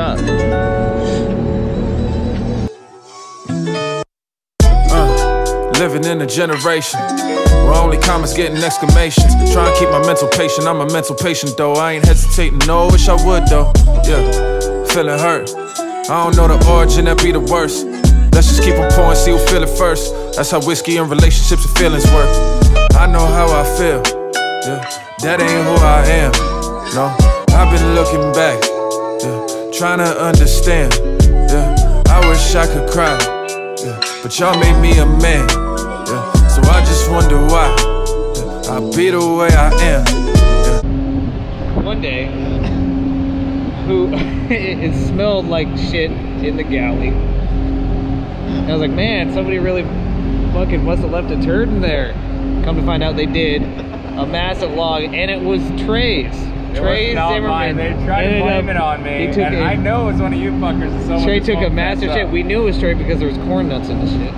Uh, living in a generation where only comments getting exclamations. Trying to keep my mental patient. I'm a mental patient though. I ain't hesitating. No, wish I would though. Yeah, feeling hurt. I don't know the origin, that be the worst. Let's just keep on pouring, see who feel it first. That's how whiskey and relationships and feelings work. I know how I feel. Yeah, that ain't who I am. No, I've been looking back. Yeah, trying to understand. Yeah, I wish I could cry. Yeah, but y'all made me a man. Yeah, so I just wonder why. Yeah, I be the way I am. Yeah. One day, who it smelled like shit in the galley. And I was like, man, somebody really fucking must have left a turd in there. Come to find out they did. A massive log, and it was Trey's. It Trey was not Zimmerman. mine. They tried to blame it on me. He took and a, I know it's one of you fuckers. and someone Trey took a won't massive shit. We knew it was Trey because there was corn nuts in the shit.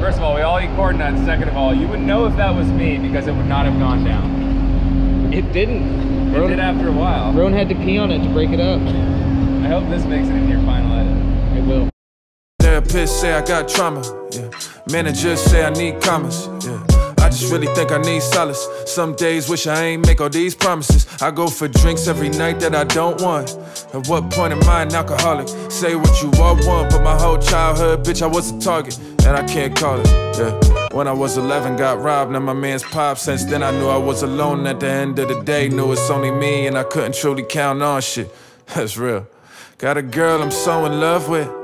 First of all, we all eat corn nuts. Second of all, you would know if that was me because it would not have gone down. It didn't. It Roan, did after a while. Roan had to pee on it to break it up. I hope this makes it in your final edit. It will. Therapists say I got trauma. Yeah. Managers say I need commas. Yeah. I just really think I need solace. Some days wish I ain't make all these promises. I go for drinks every night that I don't want. At what point am I an alcoholic? Say what you all want, but my whole childhood, bitch, I was a target. And I can't call it. Yeah. When I was 11, got robbed, now my man's pop. Since then, I knew I was alone at the end of the day. Knew it's only me, and I couldn't truly count on shit. That's real. Got a girl I'm so in love with.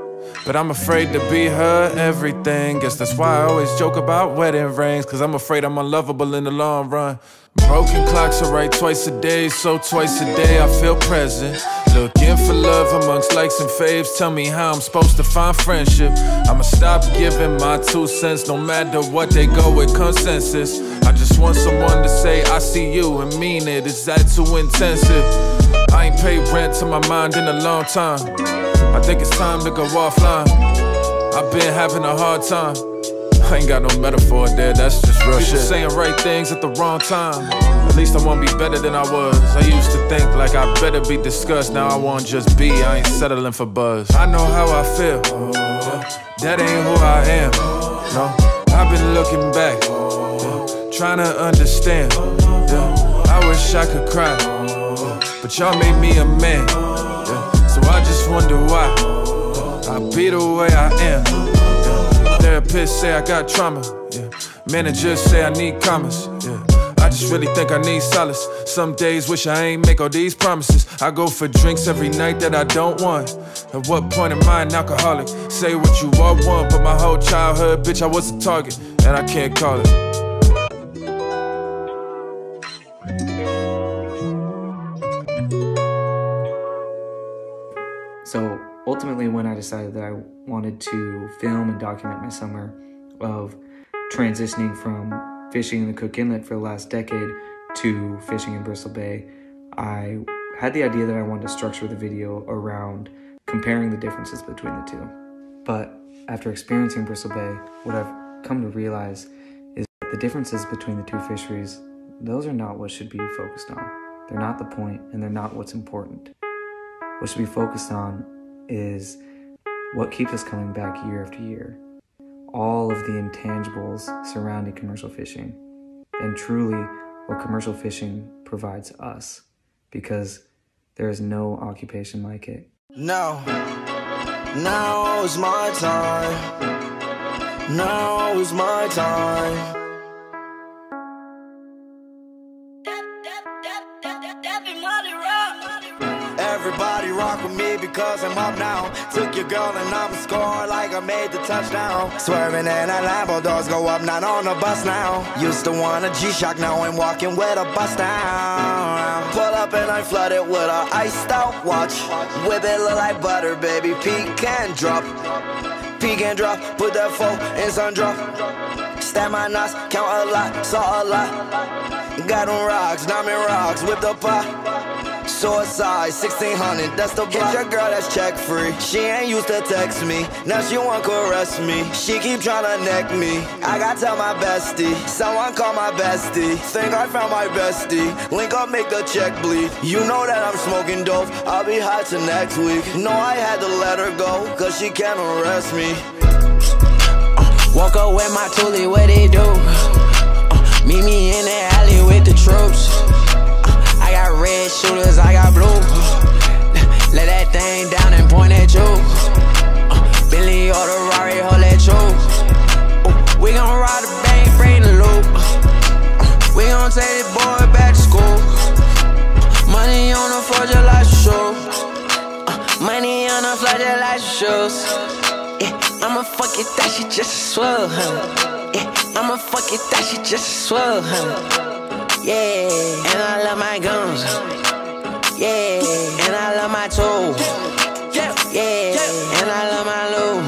But I'm afraid to be her everything. Guess that's why I always joke about wedding rings. Cause I'm afraid I'm unlovable in the long run. Broken clocks are right twice a day, so twice a day I feel present. Looking for love amongst likes and faves. Tell me how I'm supposed to find friendship. I'ma stop giving my two cents, no matter what they go with consensus. I just want someone to say, I see you and mean it. Is that too intensive? I ain't paid rent to my mind in a long time. I think it's time to go offline. I've been having a hard time. I ain't got no metaphor there, that's just real shit. saying right things at the wrong time. At least I wanna be better than I was. I used to think like I better be discussed. Now I wanna just be, I ain't settling for buzz. I know how I feel. That ain't who I am. No, I've been looking back, trying to understand. Yeah, I wish I could cry, but y'all made me a man. Yeah, so I just wonder why I be the way I am. Yeah, therapists say I got trauma. Yeah, managers say I need commas. Yeah. I just really think I need solace. Some days wish I ain't make all these promises. I go for drinks every night that I don't want. At what point am I an alcoholic? Say what you all want, but my whole childhood, bitch, I was a target, and I can't call it. So ultimately, when I decided that I wanted to film and document my summer of transitioning from fishing in the Cook Inlet for the last decade to fishing in Bristol Bay, I had the idea that I wanted to structure the video around comparing the differences between the two. But after experiencing Bristol Bay, what I've come to realize is that the differences between the two fisheries, those are not what should be focused on. They're not the point, and they're not what's important. What should be focused on is what keeps us coming back year after year. All of the intangibles surrounding commercial fishing, and truly what commercial fishing provides us, because there is no occupation like it. Now, now is my time. Now is my time. Everybody rock with me because I'm up now. Took your girl and I'm scoring like I made the touchdown. Swerving in a Lambo, doors go up, not on the bus now. Used to want a G-Shock, now I'm walking with a bust down. Pull up and I flood it with a iced out watch. Whip it look like butter, baby. Peek and drop. Peek and drop, put that four in sun drop. Stab my knots, count a lot, saw a lot. Got them rocks, diamond rocks, whip the pot. Suicide, 1600, that's the block. your girl that's check free. She ain't used to text me, now she want caress me. She keep tryna neck me. I gotta tell my bestie, someone call my bestie. Think I found my bestie. Link up, make the check bleed. You know that I'm smoking dope. I'll be high till next week. No, I had to let her go, cause she can't arrest me. Uh, walk up with my toolie, what they do? Uh, meet me in the alley with the troops. Uh, red shooters, I got blue. Let that thing down and point at you. Uh, Billy or the Rari, hold that you. Uh, we gon' ride the bank, bring the loop. Uh, we gon' take this boy back to school. Money on the floor just like shoes. Uh, money on the floor just like shoes. Yeah, I'ma fuck it, that shit just swell, huh? Yeah, I'ma fuck it, that shit just swell, huh? Yeah, love my guns. Yeah, and I love my tools. Yeah, and I love my loot.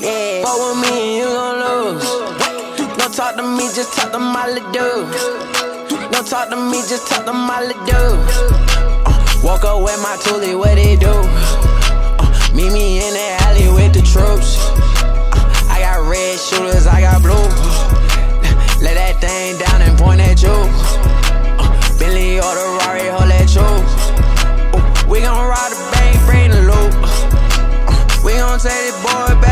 Yeah, fuck with me and you gon' lose. Don't talk to me, just talk to my little dude. Don't talk to me, just talk to my little dude. Uh, walk up with my toolie, what they do? Uh, meet me in the alley with the troops. Uh, I got red shooters, I got blue. say it, boy.